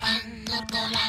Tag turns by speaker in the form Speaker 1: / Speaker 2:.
Speaker 1: Pangapolak.